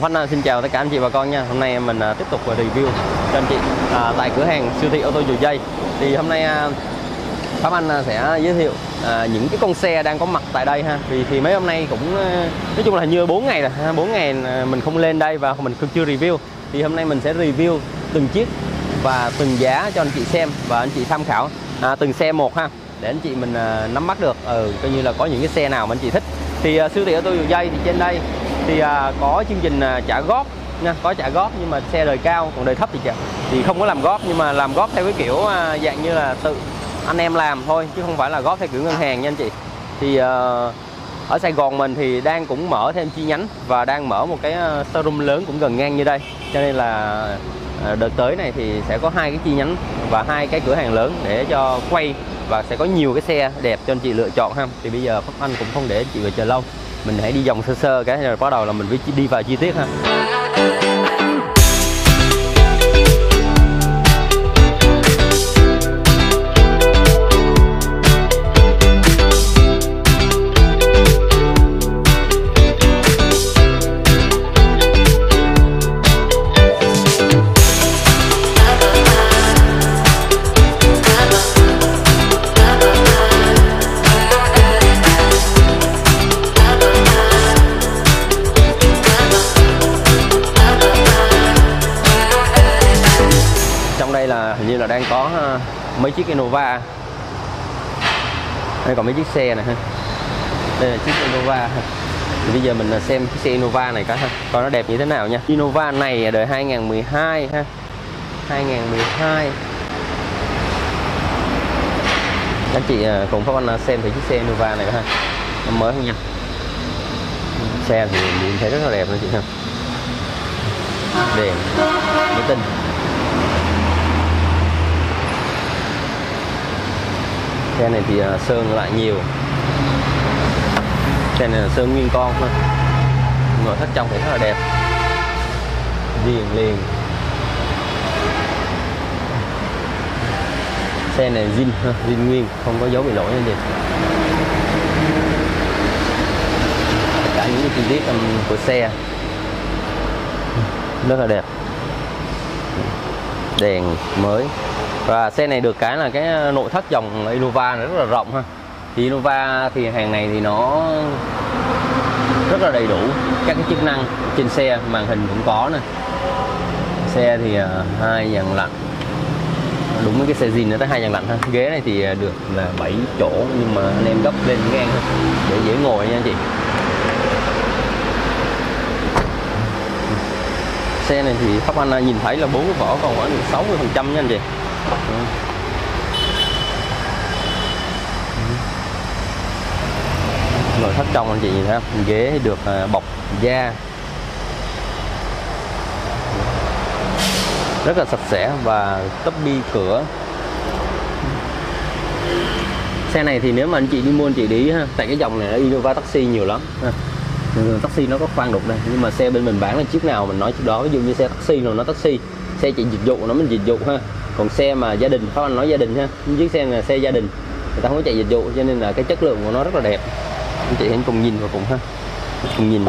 Phát Phát xin chào tất cả anh chị và con nha. Hôm nay mình à, tiếp tục à, review cho anh chị à, tại cửa hàng siêu thị ô tô dầu dây. Thì hôm nay à, Pháp Anh à, sẽ giới thiệu à, những cái con xe đang có mặt tại đây ha. Vì thì mấy hôm nay cũng à, nói chung là như 4 ngày rồi ha. 4 ngày mình không lên đây và mình chưa review. Thì hôm nay mình sẽ review từng chiếc và từng giá cho anh chị xem và anh chị tham khảo. À, từng xe một ha để anh chị mình à, nắm bắt được. Ừ, coi như là có những cái xe nào mà anh chị thích. Thì à, siêu thị ô tô dầu dây thì trên đây thì à, có chương trình à, trả góp nha có trả góp nhưng mà xe đời cao còn đời thấp thì chả thì không có làm góp nhưng mà làm góp theo cái kiểu à, dạng như là tự anh em làm thôi chứ không phải là góp theo kiểu ngân hàng nha anh chị. Thì à, ở Sài Gòn mình thì đang cũng mở thêm chi nhánh và đang mở một cái à, showroom lớn cũng gần ngang như đây. Cho nên là à, đợt tới này thì sẽ có hai cái chi nhánh và hai cái cửa hàng lớn để cho quay và sẽ có nhiều cái xe đẹp cho anh chị lựa chọn ha. Thì bây giờ Pháp Anh cũng không để anh chị phải chờ lâu mình hãy đi vòng sơ sơ cái, rồi bắt đầu là mình đi vào chi tiết ha. Mấy chiếc Innova. Đây, còn mấy chiếc xe này ha. Đây là chiếc Innova thì bây giờ mình à, xem chiếc xe Innova này cả ha. Coi nó đẹp như thế nào nha. Innova này đời 2012 ha. 2012 anh chị à, cùng Pháp Anh à, xem thử chiếc xe Innova này ha. Nó mới không nha. Xe thì nhìn thấy rất là đẹp luôn chị ha. Đèn mới tinh xe này thì à, sơn lại nhiều. Xe này là sơn nguyên con thôi. Nội thất trong thì rất là đẹp. Liền liền. Xe này zin zin nguyên, không có dấu bị lỗi gì. Tất cả những chi tiết của xe. Rất là đẹp. Đèn mới và xe này được cái là cái nội thất dòng Innova rất là rộng ha. Thì Innova thì hàng này thì nó rất là đầy đủ các cái chức năng trên xe, màn hình cũng có nè. Xe thì à, hai dàn lạnh. Đúng với cái xe zin nó tới hai dàn lạnh ha. Ghế này thì à, được là 7 chỗ, nhưng mà anh em gấp lên ngang ha để dễ ngồi nha anh chị. Xe này thì Pháp Anh à, nhìn thấy là bốn cái vỏ còn khoảng 60 phần trăm nha anh chị nội thất trong anh chị nhìn thấy không? Ghế được à, bọc da. Rất là sạch sẽ và tấp bi cửa. Xe này thì nếu mà anh chị đi mua, anh chị đi ha, tại cái dòng này nó Innova taxi nhiều lắm. Ha. taxi nó có khoan đục đây, nhưng mà xe bên mình bán là chiếc nào mình nói chiếc đó, ví dụ như xe taxi rồi nó taxi, xe chạy dịch vụ nó mình dịch vụ ha còn xe mà gia đình Pháp Anh nói gia đình ha những chiếc xe là xe gia đình. Người ta không có chạy dịch vụ, cho nên là cái chất lượng của nó rất là đẹp. Anh chị hãy cùng nhìn vào cùng ha, cùng nhìn.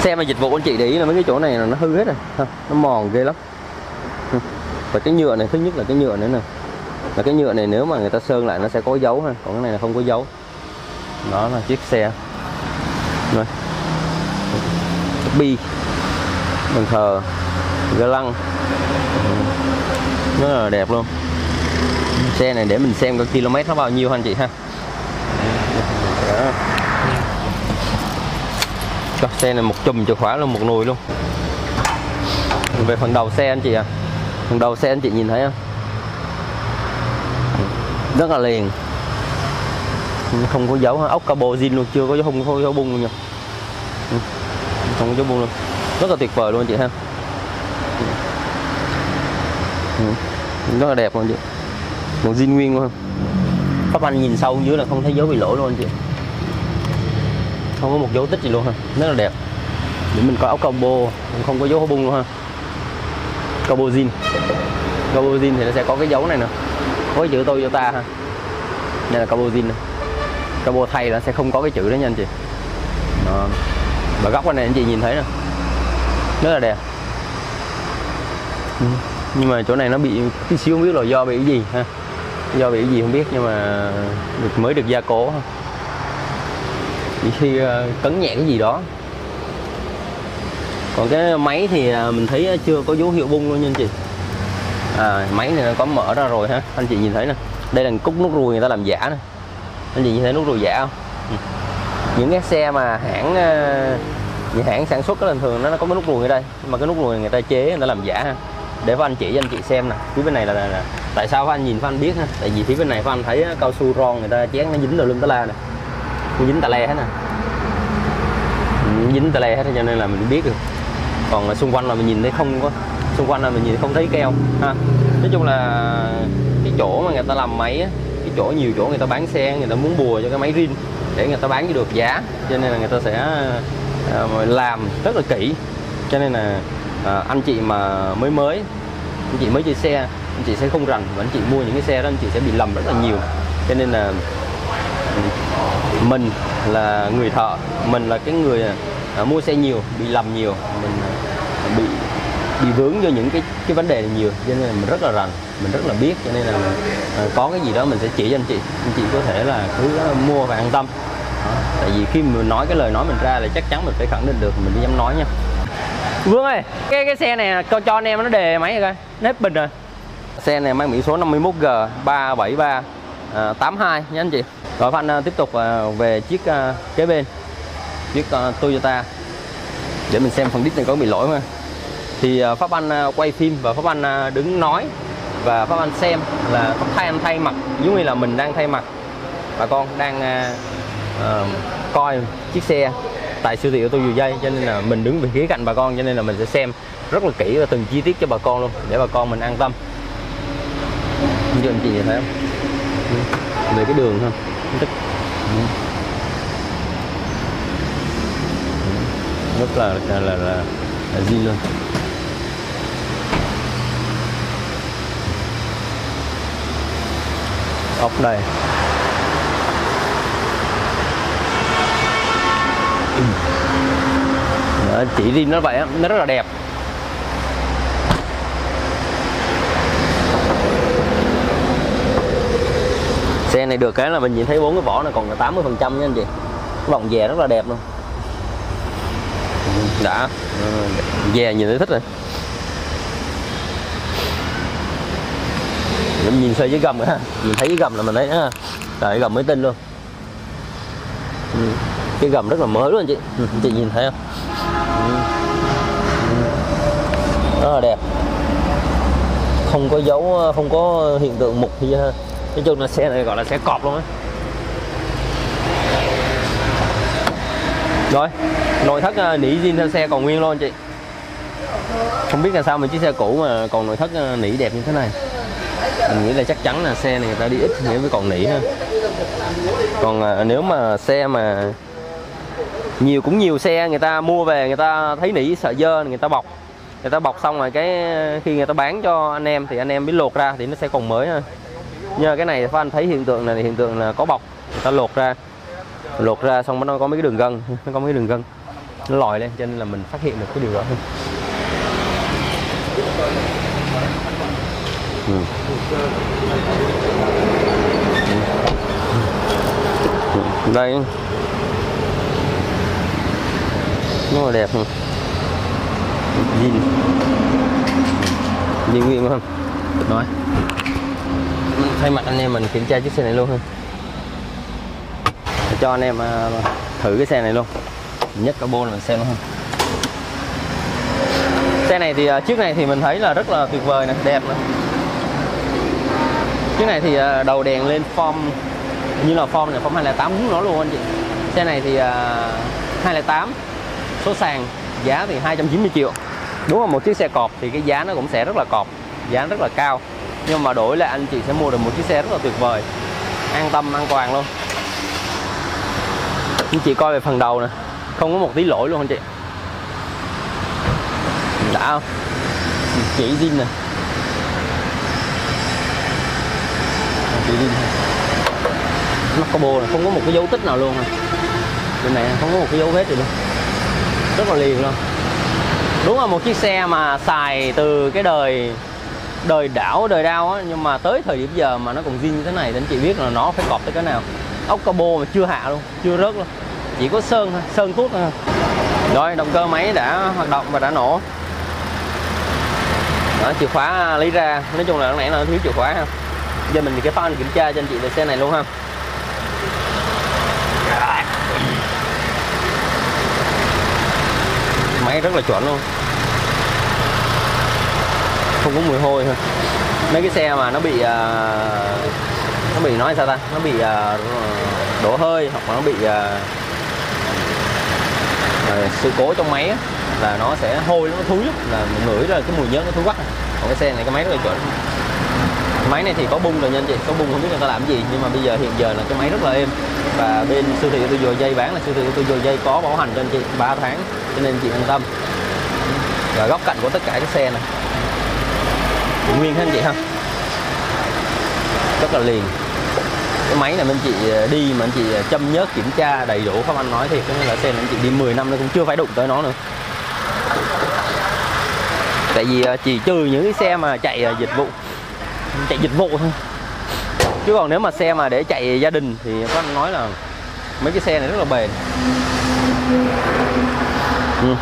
Xe mà dịch vụ anh chị để ý là mấy cái chỗ này là nó hư hết rồi, ha. nó mòn ghê lắm. Và cái nhựa này, thứ nhất là cái nhựa nữa nè. Là cái nhựa này nếu mà người ta sơn lại nó sẽ có dấu ha, còn cái này là không có dấu. Đó là chiếc xe. Rồi. Bi bàn thờ, ga lăng rất là đẹp luôn. Xe này để mình xem cái km nó bao nhiêu anh chị ha? Đó. xe này một chùm chìa khóa luôn, một nồi luôn. Về phần đầu xe anh chị à phần đầu xe anh chị nhìn thấy không? Rất là liền. Không có dấu ốc cabo zin luôn, chưa có dấu, không có dấu bung luôn nha không có dấu bung luôn. Rất là tuyệt vời luôn anh chị ha rất là đẹp luôn chị. Một zin nguyên luôn pháp anh nhìn sâu dưới là không thấy dấu bị lỗi luôn anh chị. Không có một dấu tích gì luôn ha. Rất là đẹp. Để mình có áo combo. Không có dấu bung luôn ha. Combo zin. Combo zin thì nó sẽ có cái dấu này nè. Có cái chữ Toyota ha. Đây là combo zin này combo thay nó sẽ không có cái chữ đó nha anh chị. Đó. và góc bên này anh chị nhìn thấy nè. Rất là đẹp. Ừ nhưng mà chỗ này nó bị tí xíu không biết là do bị cái gì ha. Do bị cái gì không biết nhưng mà được mới được gia cố chỉ khi ờ, cấn nhẹ cái gì đó. Còn cái máy thì à, mình thấy chưa có dấu hiệu bung luôn nha anh chị. À, máy này nó có mở ra rồi ha. Anh chị nhìn thấy nè. Đây là cúc nút ruồi người ta làm giả nè. Anh chị nhìn thấy nút ruồi giả không? Ừ. Những cái xe mà hãng ờ, những hãng sản xuất cái bình thường nó có cái nút ruồi ở đây. Mà cái nút ruồi người ta chế người ta làm giả ha để Phan anh chỉ cho anh chị xem nè. Phía bên này là, là, là tại sao Phan nhìn Phan biết ha? Tại vì phía bên này Phan thấy cao su ron người ta chén nó dính vào lưng tà la nè. Nó dính tà le hết nè. Ừ, dính tà le hết cho nên là mình biết được. Còn xung quanh là mình nhìn thấy không có xung quanh là mình nhìn không thấy keo ha? Nói chung là cái chỗ mà người ta làm máy á, cái chỗ nhiều chỗ người ta bán xe người ta muốn bùa cho cái máy rin để người ta bán cho được giá. Cho nên là người ta sẽ ờ, làm rất là kỹ. Cho nên là à, anh chị mà mới mới anh chị mới chơi xe anh chị sẽ không rành và anh chị mua những cái xe đó anh chị sẽ bị lầm rất là nhiều. Cho nên là mình là người thợ mình là cái người à, mua xe nhiều bị lầm nhiều mình à, bị bị vướng vô những cái cái vấn đề này nhiều. Cho nên là mình rất là rành mình rất là biết cho nên là à, có cái gì đó mình sẽ chỉ cho anh chị anh chị có thể là cứ mua và an tâm. Tại vì khi mình nói cái lời nói mình ra là chắc chắn mình phải khẳng định được mình mới dám nói nha. Vương ơi cái cái xe này cho cho anh em nó đề máy rồi coi. Nó hết bình rồi. Xe này mang biển số 51G 373 à, 82 nha anh chị. Rồi Phan à, tiếp tục à, về chiếc à, kế bên. Chiếc Toyota. Để mình xem phần đít này có bị lỗi không thì Pháp Anh quay phim và Pháp Anh đứng nói và Pháp Anh xem là thay anh thay mặt giống như là mình đang thay mặt. Bà con đang uh, coi chiếc xe tại siêu thị ô tô dù dây cho nên là mình đứng về khía cạnh bà con cho nên là mình sẽ xem rất là kỹ và từng chi tiết cho bà con luôn để bà con mình an tâm. Như anh chị thấy không? Về cái đường không rất là là là, là, là zin luôn. Ốc đây. Đó, chỉ riêng nó vậy nó rất là đẹp. Xe này được cái là mình nhìn thấy bốn cái vỏ này còn là 80 phần trăm nha anh chị. Cái vòng dè rất là đẹp luôn. Đã. Dè nhìn thấy thích rồi. Mình nhìn xe dưới gầm ha nhìn thấy dưới gầm là mình thấy ha trời gầm mới tinh luôn. Ừ. Cái gầm rất là mới luôn anh chị. Anh chị nhìn thấy không? Rất là đẹp. Không có dấu, không có hiện tượng mục gì ha nói chung là xe này gọi là xe cọp luôn á. Rồi, nội thất à, nỉ zin theo xe còn nguyên luôn chị. Không biết là sao mà chiếc xe cũ mà còn nội thất à, nỉ đẹp như thế này. Mình nghĩ là chắc chắn là xe này người ta đi ít nghĩa với còn nỉ ha còn à, nếu mà xe mà nhiều, cũng nhiều xe người ta mua về người ta thấy nỉ sợ dơ, người ta bọc người ta bọc xong rồi cái, khi người ta bán cho anh em thì anh em biết lột ra thì nó sẽ còn mới ha nhờ cái này các anh thấy hiện tượng này hiện tượng là có bọc, người ta lột ra. Lột ra xong nó có mấy cái đường gân, nó có mấy cái đường gân. Nó lòi lên cho nên là mình phát hiện được cái điều đó. Ừ. ừ. ừ. đây. Nó là đẹp zin zin nguyên không rồi. Thay mặt anh em mình kiểm tra chiếc xe này luôn ha. Cho anh em uh, thử cái xe này luôn. Nhất carbon là mình xem luôn ha. Xe này thì uh, chiếc này thì mình thấy là rất là tuyệt vời nè đẹp nè. Chiếc này thì uh, đầu đèn lên form như là form này form 208 đúng nó luôn anh chị. Xe này thì uh, 208 số sàn giá thì 290 triệu đúng là một chiếc xe cọp thì cái giá nó cũng sẽ rất là cọp, giá rất là cao. Nhưng mà đổi là anh chị sẽ mua được một chiếc xe rất là tuyệt vời, an tâm, an toàn luôn. Anh chị coi về phần đầu nè, không có một tí lỗi luôn anh chị. Đã không? Chỉ zin nè. Chỉ zin mắt này không có một cái dấu tích nào luôn bên này không có một cái dấu vết gì luôn. Rất là liền luôn đúng là một chiếc xe mà xài từ cái đời đời đảo đời đao á. Nhưng mà tới thời điểm giờ mà nó còn zin như thế này thì anh chị biết là nó phải cọp tới cái nào. Ốc cabo mà chưa hạ luôn chưa rớt luôn. Chỉ có sơn thôi sơn thuốc thôi. Rồi động cơ máy đã hoạt động và đã nổ. Đó, chìa khóa lấy ra. Nói chung là lúc nãy là thiếu chìa khóa ha. Giờ mình cái fan kiểm tra cho anh chị về xe này luôn ha. Máy rất là chuẩn luôn không có mùi hôi thôi mấy cái xe mà nó bị uh, nó bị nói sao ta? Nó bị uh, đổ hơi hoặc là nó bị uh, sự cố trong máy á, là nó sẽ hôi nó thúi lắm là mình ngửi ra cái mùi nhớt nó thúi quá. Còn cái xe này cái máy rất là chuẩn. Máy này thì có bung rồi nha anh chị có bung không biết người ta làm gì nhưng mà bây giờ hiện giờ là cái máy rất là êm. Và bên siêu thị tôi vừa dây bán là siêu thị tôi vừa dây có bảo hành cho anh chị 3 tháng cho nên chị yên tâm. Và góc cạnh của tất cả các xe này nguyên hết anh chị ha? Rất là liền. Cái máy này anh chị ờ, đi mà anh chị ờ, châm nhớt kiểm tra đầy đủ, không anh nói thì cái là xe này anh chị đi 10 năm nó cũng chưa phải đụng tới nó nữa. Tại vì ờ, chỉ trừ những cái xe mà chạy dịch vụ, chạy dịch vụ thôi. Chứ còn nếu mà xe mà để chạy gia đình thì có anh nói là mấy cái xe này rất là bền. Ừ.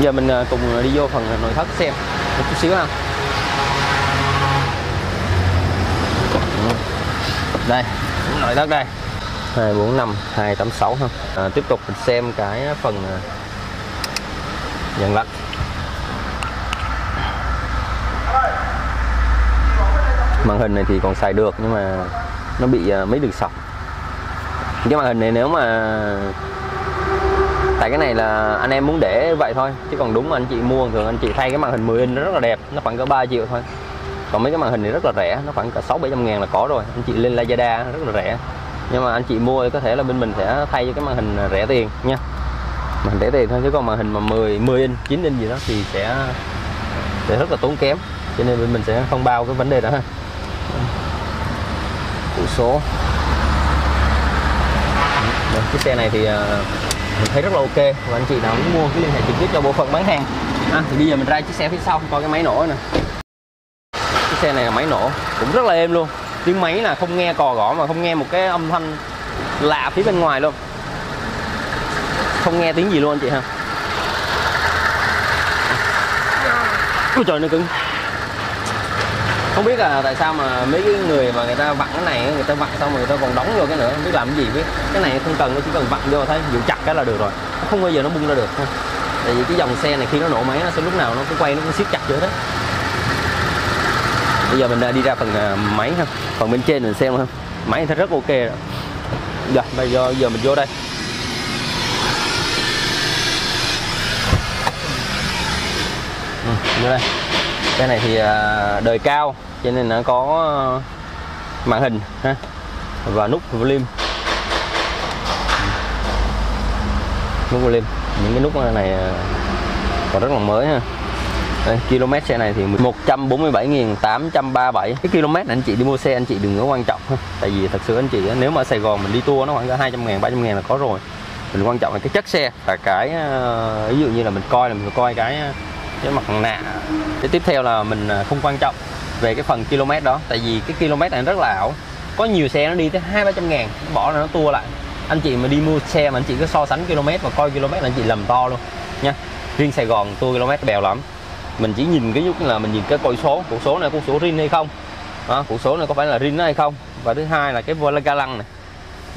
giờ mình cùng đi vô phần nội thất xem. Một chút xíu ha. Đây nội thất đây. 245 286 ha. À, tiếp tục mình xem cái phần à, dàn lạnh màn hình này thì còn xài được nhưng mà nó bị à, mấy đường sọc. Cái màn hình này nếu mà tại cái này là anh em muốn để vậy thôi chứ còn đúng mà anh chị mua thường anh chị thay cái màn hình 10 inch nó rất là đẹp nó khoảng cỡ 3 triệu thôi còn mấy cái màn hình này rất là rẻ nó khoảng cả sáu bảy trăm ngàn là có rồi. Anh chị lên Lazada rất là rẻ. Nhưng mà anh chị mua thì có thể là bên mình sẽ thay cho cái màn hình rẻ tiền nha. Màn rẻ tiền thôi chứ còn màn hình mà 10 10 inch 9 inch gì đó thì sẽ sẽ rất là tốn kém. Cho nên bên mình sẽ không bao cái vấn đề đó ha. Cụ số. Đây, cái xe này thì à, mình thấy rất là ok. Và anh chị nào muốn mua cứ liên hệ trực tiếp cho bộ phận bán hàng. À, thì bây giờ mình ra chiếc xe phía sau coi cái máy nổ nè xe này là máy nổ, cũng rất là êm luôn. Tiếng máy là không nghe cò gõ mà không nghe một cái âm thanh lạ phía bên ngoài luôn. Không nghe tiếng gì luôn anh chị ha. Ôi trời, nó cứng. Không biết là tại sao mà mấy cái người mà người ta vặn cái này người ta vặn xong rồi người ta còn đóng vô cái nữa, không biết làm cái gì biết. Cái này không cần, nó chỉ cần vặn vô thấy dụ chặt cái là được rồi. Không bao giờ nó bung ra được thôi tại vì cái dòng xe này khi nó nổ máy nó sẽ lúc nào nó cũng quay, nó cũng siết chặt vậy đấy bây giờ mình đi ra phần à, máy ha. Phần bên trên mình xem ha. Máy thấy rất ok rồi. Giờ bây giờ giờ mình vô đây. Ừ, vô đây. Cái này thì à, đời cao, cho nên nó có à, màn hình ha. Và nút volume. Nút volume. Những cái nút này còn rất là mới ha đây, km xe này thì 147.837 cái km này anh chị đi mua xe anh chị đừng có quan trọng tại vì thật sự anh chị nếu mà ở Sài Gòn mình đi tour nó khoảng cả 200 ngàn 300 ngàn là có rồi. Mình quan trọng là cái chất xe và cái ờ, ví dụ như là mình coi là mình coi cái ờ, cái mặt nạ. Cái tiếp theo là mình ờ, không quan trọng về cái phần km đó. Tại vì cái km này rất là ảo. Có nhiều xe nó đi tới hai ba trăm ngàn nó bỏ ra nó tua lại. Anh chị mà đi mua xe mà anh chị cứ so sánh km và coi km là anh chị lầm to luôn nha. Riêng Sài Gòn tua km bèo lắm mình chỉ nhìn cái lúc là mình nhìn cái coi số cột số này cột số rin hay không? Đó, cột số này có phải là rin hay không? Và thứ hai là cái ga lăng này.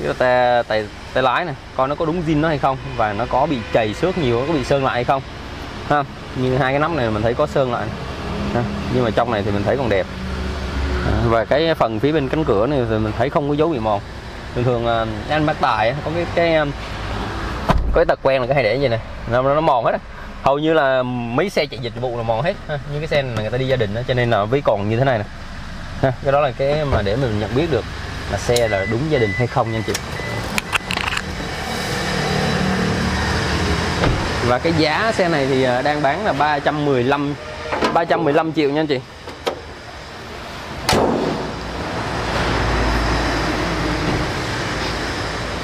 Cái tay, tay, tay lái này. Coi nó có đúng zin nó hay không? Và nó có bị chảy xước nhiều nó có bị sơn lại hay không? Ha? Như hai cái nắp này mình thấy có sơn lại ha. nhưng mà trong này thì mình thấy còn đẹp. À, và cái phần phía bên cánh cửa này thì mình thấy không có dấu bị mòn. Thường thường anh bác tài có cái cái um, có cái tật quen là cái hay để như này nó, nó mòn hết á hầu như là mấy xe chạy dịch vụ là mòn hết ha. những cái xe này người ta đi gia đình đó, cho nên là với còn như thế này nè ha. cái đó là cái mà để mình nhận biết được là xe là đúng gia đình hay không nha anh chị và cái giá xe này thì à, đang bán là 315 315 triệu nha anh chị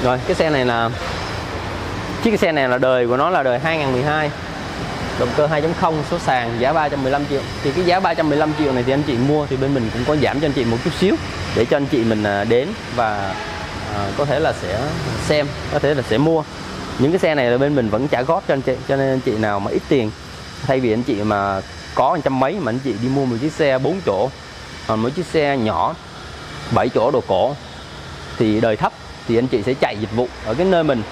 rồi cái xe này là chiếc xe này là đời của nó là đời 2012 động cơ 2.0 số sàn giá 315 triệu. Thì cái giá 315 triệu này thì anh chị mua thì bên mình cũng có giảm cho anh chị một chút xíu để cho anh chị mình à, đến và à, có thể là sẽ xem có thể là sẽ mua. Những cái xe này là bên mình vẫn trả góp cho anh chị cho nên anh chị nào mà ít tiền thay vì anh chị mà có trăm mấy mà anh chị đi mua một chiếc xe 4 chỗ còn một chiếc xe nhỏ 7 chỗ đồ cổ thì đời thấp thì anh chị sẽ chạy dịch vụ ở cái nơi mình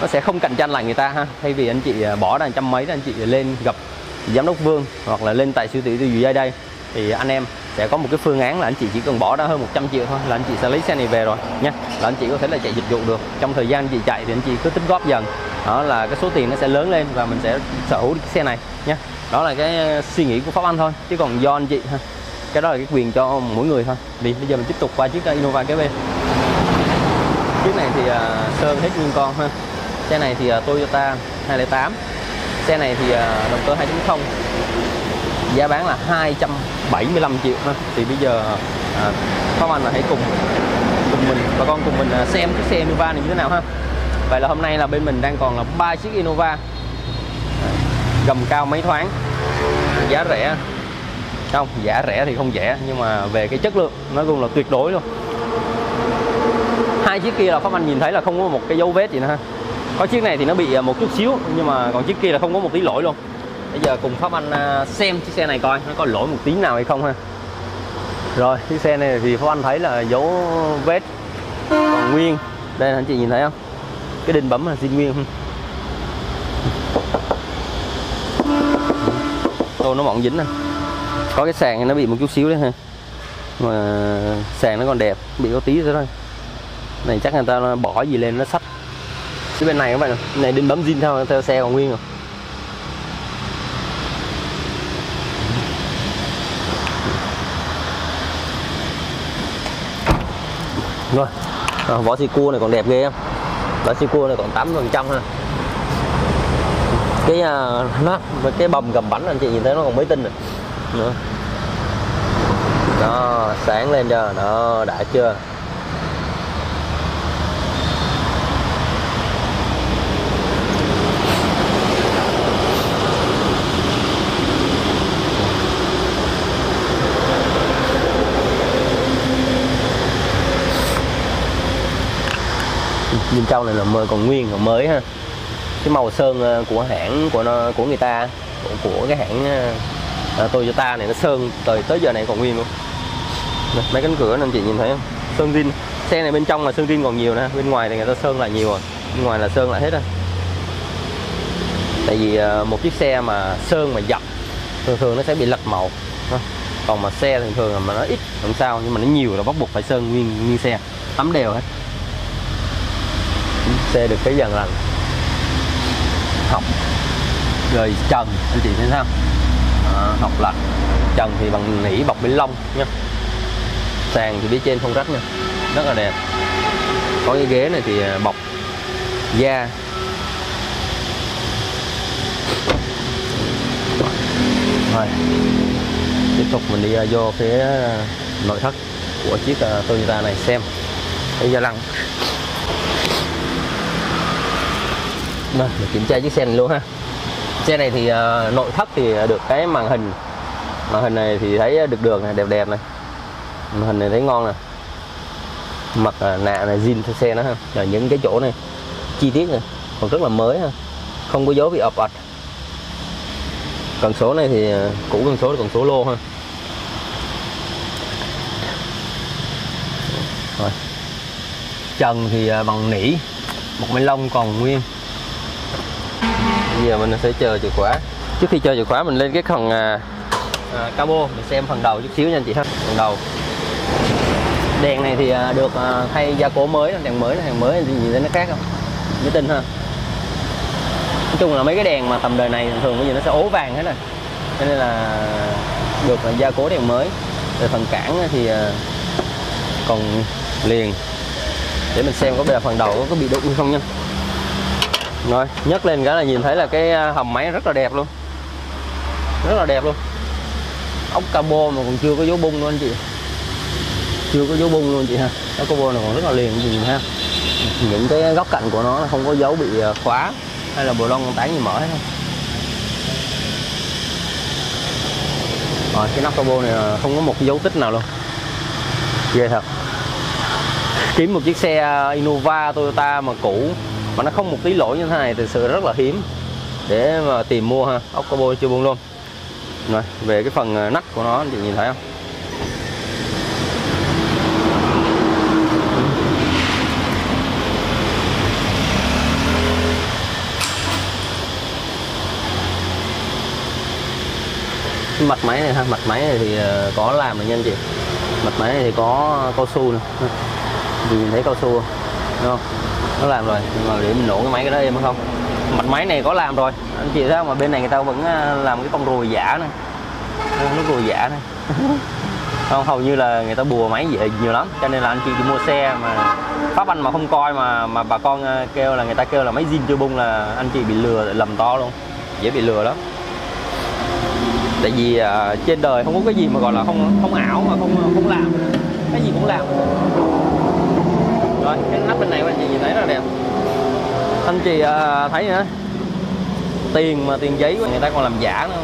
nó sẽ không cạnh tranh lại người ta ha. Thay vì anh chị à, bỏ ra trăm mấy anh chị lên gặp giám đốc Vương hoặc là lên tại siêu thị tiêu dây đây. Thì anh em sẽ có một cái phương án là anh chị chỉ cần bỏ ra hơn 100 triệu thôi là anh chị sẽ lấy xe này về rồi nha. Là anh chị có thể là chạy dịch vụ được. Trong thời gian anh chị chạy thì anh chị cứ tích góp dần. Đó là cái số tiền nó sẽ lớn lên và mình sẽ sở hữu cái xe này nha. Đó là cái suy nghĩ của Pháp Anh thôi chứ còn do anh chị ha. Cái đó là cái quyền cho mỗi người thôi. Đi bây giờ mình tiếp tục qua chiếc à, Innova kế bên chiếc này thì à, uh, sơn hết nguyên con ha xe này thì uh, Toyota 208 xe này thì uh, động cơ 2.0 giá bán là 275 triệu. Ha. thì bây giờ à, uh, các Anh là hãy cùng cùng mình bà con cùng mình uh, xem cái xe Innova này như thế nào ha. Vậy là hôm nay là bên mình đang còn là ba chiếc Innova. Gầm cao mấy thoáng. Giá rẻ. Không giá rẻ thì không rẻ nhưng mà về cái chất lượng nó cũng là tuyệt đối luôn. Hai chiếc kia là Pháp Anh nhìn thấy là không có một cái dấu vết gì nữa ha có chiếc này thì nó bị à, một chút xíu, nhưng mà còn chiếc kia là không có một tí lỗi luôn. Bây giờ cùng Pháp Anh à, xem chiếc xe này coi, nó có lỗi một tí nào hay không ha. Rồi, chiếc xe này thì Pháp Anh thấy là dấu vết còn nguyên. Đây, anh chị nhìn thấy không? Cái đinh bấm là zin nguyên. Tô nó mỏng dính nè. Có cái sàn nó bị một chút xíu đấy ha. Mà sàn nó còn đẹp, bị có tí thôi này chắc người ta bỏ gì lên nó sắt cái bên này các bạn này, này đinh bấm zin theo theo xe còn nguyên rồi. Rồi. À, vỏ xi cua này còn đẹp ghê em vỏ xi cua này còn 8 phần trăm ha. Cái uh, nó cái bầm cầm bánh anh chị nhìn thấy nó còn mới tinh nữa đó sáng lên chưa? Đó đã chưa? Bên trong này là mới còn nguyên còn mới ha. Cái màu sơn ờ, của hãng của nó của người ta của, của cái hãng ờ, à, Toyota này nó sơn tới tới giờ này còn nguyên luôn. Này, mấy cánh cửa anh chị nhìn thấy không? Sơn zin xe này bên trong là sơn zin còn nhiều nè bên ngoài thì người ta sơn lại nhiều rồi. Bên ngoài là sơn lại hết rồi tại vì ờ, một chiếc xe mà sơn mà dập thường thường nó sẽ bị lật màu còn mà xe thường thường mà nó ít không sao nhưng mà nó nhiều là bắt buộc phải sơn nguyên nguyên xe. Tắm đều hết xe được cái dần lành học rồi trần anh chị thấy sao? À, học lạnh trần thì bằng nỉ bọc bên lông nha sàn thì phía trên không rách nha rất là đẹp. Có cái ghế này thì à, bọc da. Rồi tiếp tục mình đi à, vô phía à, nội thất của chiếc Toyota này xem. Cái gia lăng Vâng, Đây, mình kiểm tra chiếc xe này luôn ha. Xe này thì uh, nội thất thì được cái màn hình. Màn hình này thì thấy được đường này đẹp đẹp này. Màn hình này thấy ngon nè. Mặt uh, nạ này zin theo xe nó ha. Là những cái chỗ này chi tiết này còn rất là mới ha. Không có dấu bị ập ạch. Cần số này thì uh, cũ cần số là cần số lô ha. Rồi. Trần thì uh, bằng nỉ một máy lông còn nguyên bây giờ mình sẽ chờ chìa khóa. Trước khi chờ chìa khóa mình lên cái phần à, à, cabo. Mình xem phần đầu chút xíu nha anh chị ha. Phần đầu. Đèn này thì à, được à, thay gia cố mới đèn mới là đèn mới thì nhìn thấy nó khác không? Mới tinh ha. Nói chung là mấy cái đèn mà tầm đời này thường bây giờ nó sẽ ố vàng hết rồi. Cho nên là được là gia cố đèn mới. Rồi phần cản thì à, còn liền. Để mình xem có bây giờ phần đầu có bị đụng hay không nha rồi, nhấc lên cái là nhìn thấy là cái à, hầm máy rất là đẹp luôn. Rất là đẹp luôn. Ốc cabo mà còn chưa có dấu bung luôn anh chị. Chưa có dấu bung luôn chị ha. Ốc cabo này còn rất là liền nhìn ha. Những cái góc cạnh của nó không có dấu bị à, khóa hay là bộ lon tán gì mở hết không rồi, cái nắp cabo này à, không có một cái dấu tích nào luôn. Ghê thật. Kiếm một chiếc xe Innova Toyota mà cũ mà nó không một tí lỗi như thế này thực sự rất là hiếm. Để mà tìm mua ha. Ốc cabo chưa buông luôn. Rồi, về cái phần à, nắp của nó, anh chị nhìn thấy không? Mặt máy này ha, mặt máy này thì à, có làm rồi nha anh chị. Mặt máy này thì có cao su này nhìn thấy cao su không? Đúng không? Nó làm rồi nhưng mà để mình nổ cái máy cái đó em không? Mặt máy này có làm rồi. Anh chị thấy không? Mà bên này người ta vẫn à, làm cái con ruồi giả này. Nó ruồi giả này. Không hầu như là người ta bùa máy vậy nhiều lắm. Cho nên là anh chị đi mua xe mà pháp anh mà không coi mà mà bà con à, kêu là người ta kêu là máy zin chưa bung là anh chị bị lừa lầm to luôn. Dễ bị lừa lắm. Tại vì uh, trên đời không có cái gì mà gọi là không không ảo mà không không làm. Cái gì cũng làm rồi cái nắp bên này anh chị nhìn thấy rất là đẹp. Anh chị à, thấy nữa tiền mà tiền giấy của người ta còn làm giả nữa.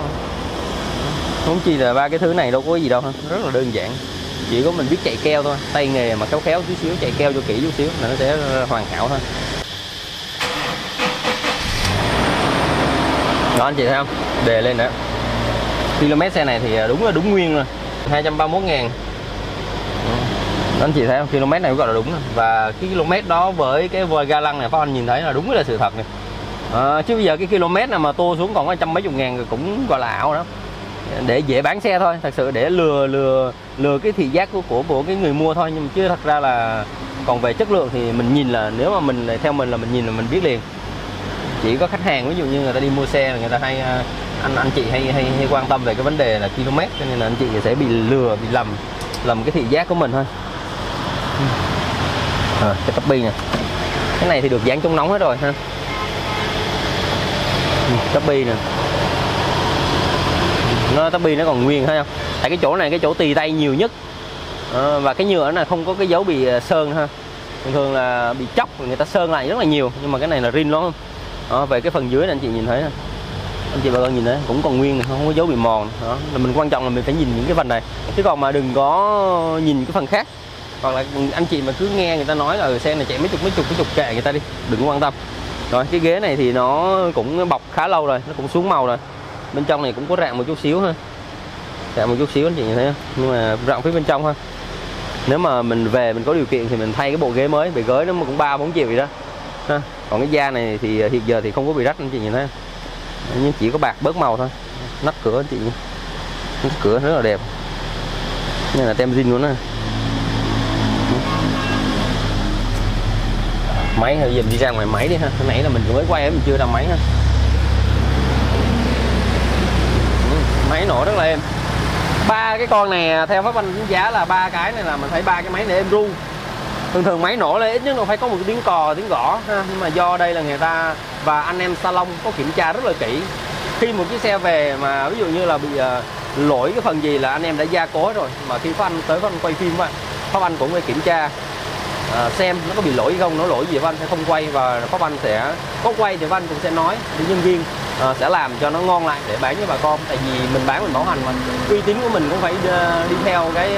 Không chỉ là ba cái thứ này đâu có gì đâu ha. Rất là đơn giản. Chỉ có mình biết chạy keo thôi. Tay nghề mà khéo khéo chút xíu chạy keo cho kỹ chút xíu là nó sẽ hoàn hảo thôi đó anh chị thấy không? Đề lên nữa km xe này thì à, đúng là đúng nguyên rồi 231 ngàn anh chị thấy không? Km này gọi là đúng. Rồi. và cái km đó với cái vòi ga lăng này các anh nhìn thấy là đúng là sự thật này. À, chứ bây giờ cái km nào mà tô xuống còn có trăm mấy chục ngàn cũng gọi là ảo đó. Để dễ bán xe thôi thật sự để lừa lừa lừa cái thị giác của của, của cái người mua thôi. Nhưng mà chứ thật ra là còn về chất lượng thì mình nhìn là nếu mà mình theo mình là mình nhìn là mình biết liền. Chỉ có khách hàng ví dụ như người ta đi mua xe là người ta hay à, anh anh chị hay, hay hay quan tâm về cái vấn đề là km. Cho nên là anh chị sẽ bị lừa bị lầm lầm cái thị giác của mình thôi à, cái tắp bi nè cái này thì được dán chống nóng hết rồi ha. Ừ, tắp bi nè. Nó tắp bi nó còn nguyên thấy không? Tại cái chỗ này cái chỗ tì tay nhiều nhất. À, và cái nhựa này không có cái dấu bị ờ, sơn ha. Thường thường là bị chóc người ta sơn lại rất là nhiều. Nhưng mà cái này là rin luôn à, về cái phần dưới này anh chị nhìn thấy anh chị bà con nhìn thấy cũng còn nguyên không có dấu bị mòn. Đó là mình quan trọng là mình phải nhìn những cái phần này. Chứ còn mà đừng có nhìn cái phần khác hoặc là anh chị mà cứ nghe người ta nói là ừ, xe này chạy mấy chục mấy chục mấy chục kệ người ta đi, đừng quan tâm. Rồi, cái ghế này thì nó cũng bọc khá lâu rồi, nó cũng xuống màu rồi. Bên trong này cũng có rạn một chút xíu ha rạn một chút xíu, anh chị nhìn thấy không? Nhưng mà rộng phía bên trong ha nếu mà mình về, mình có điều kiện thì mình thay cái bộ ghế mới bị gới nó cũng ba, bốn triệu gì đó. Ha, còn cái da này thì à, hiện giờ thì không có bị rách, anh chị nhìn thấy nhưng chỉ có bạc bớt màu thôi. Nắp cửa, anh chị nắp cửa rất là đẹp. Như là tem zin luôn á. Máy thôi giờ đi ra ngoài máy đi ha. Hồi nãy là mình mới quay mình chưa làm máy ha. Ừ, máy nổ rất là êm. Ba cái con này à, theo pháp anh đánh giá là ba cái này là mình thấy ba cái máy này em ru. Thường thường máy nổ lên ít nhất nó phải có một tiếng cò tiếng gõ ha. Nhưng mà do đây là người ta và anh em salon có kiểm tra rất là kỹ. Khi một chiếc xe về mà ví dụ như là bị uh, lỗi cái phần gì là anh em đã gia cố rồi. Mà khi pháp anh tới pháp anh quay phim á pháp anh cũng phải kiểm tra à, xem nó có bị lỗi không nó lỗi gì văn sẽ không quay và có văn sẽ có quay thì văn cũng sẽ nói. Với nhân viên à, sẽ làm cho nó ngon lại để bán cho bà con. Tại vì mình bán mình bảo hành mà. Uy tín của mình cũng phải ờ, đi, theo cái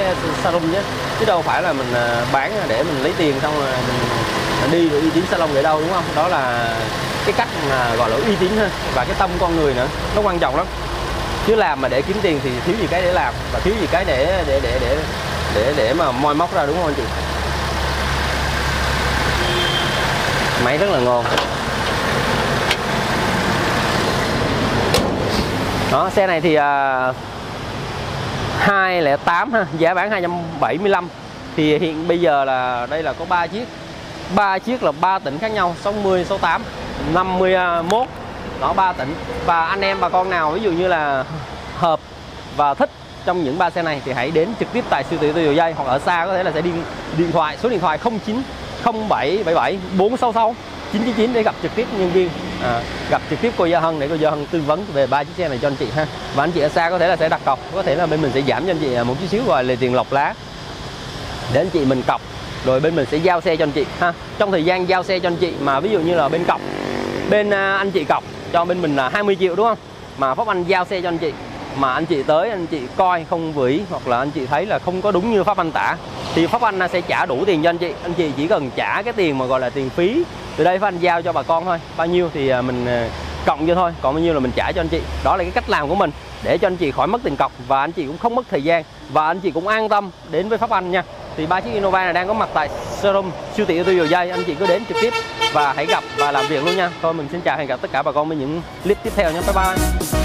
salon nhé chứ đâu phải là mình bán để mình lấy tiền xong rồi mình đi rồi uy tín salon để đâu đúng không? Đó là cái cách mà gọi là uy tín ha và cái tâm con người nữa. Nó quan trọng lắm. Chứ làm mà để kiếm tiền thì thiếu gì cái để làm và thiếu gì cái để để để để để để mà moi móc ra đúng không anh chị? Máy rất là ngon. Đó xe này thì à, uh, 208 ha giá bán 275 thì hiện bây giờ là đây là có 3 chiếc. 3 chiếc là 3 tỉnh khác nhau 60 68 51 đó 3 tỉnh. Và anh em bà con nào ví dụ như là hợp và thích trong những ba xe này thì hãy đến trực tiếp tại siêu thị Toyota dây hoặc ở xa có thể là sẽ đi điện thoại số điện thoại 09 0777 466 999 để gặp trực tiếp nhân viên. À, gặp trực tiếp cô Gia Hân để cô Gia Hân tư vấn về ba chiếc xe này cho anh chị ha. Và anh chị ở xa có thể là sẽ đặt cọc có thể là bên mình sẽ giảm cho anh chị một chút xíu gọi là tiền lọc lá. Để anh chị mình cọc rồi bên mình sẽ giao xe cho anh chị ha. Trong thời gian giao xe cho anh chị mà ví dụ như là bên cọc bên à, anh chị cọc cho bên mình là 20 triệu đúng không? Mà Pháp Anh giao xe cho anh chị mà anh chị tới anh chị coi không ý hoặc là anh chị thấy là không có đúng như Pháp Anh tả thì Pháp Anh sẽ trả đủ tiền cho anh chị. Anh chị chỉ cần trả cái tiền mà gọi là tiền phí từ đây Pháp Anh giao cho bà con thôi. Bao nhiêu thì à, mình à, cộng cho thôi. Còn bao nhiêu là mình trả cho anh chị. Đó là cái cách làm của mình để cho anh chị khỏi mất tiền cọc và anh chị cũng không mất thời gian và anh chị cũng an tâm đến với Pháp Anh nha. Thì ba chiếc Innova này đang có mặt tại showroom siêu thị ô tô dầu dây. Anh chị cứ đến trực tiếp và hãy gặp và làm việc luôn nha. Thôi mình xin chào, hẹn gặp tất cả bà con với những clip tiếp theo nhé. Bye bye.